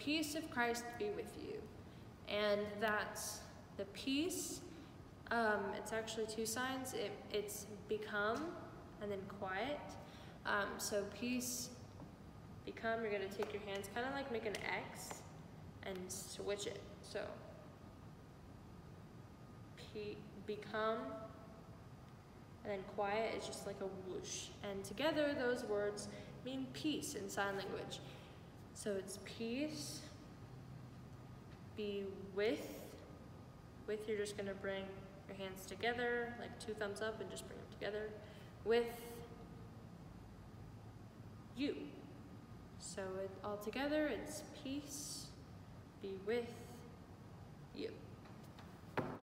peace of Christ be with you. And that's the peace. Um, it's actually two signs. It, it's become and then quiet. Um, so peace, become, you're gonna take your hands, kind of like make an X and switch it. So, P, become, and then quiet is just like a whoosh. And together, those words mean peace in sign language. So it's peace, be with. With, you're just gonna bring your hands together, like two thumbs up, and just bring them together. With you. So it, all together, it's peace, be with you.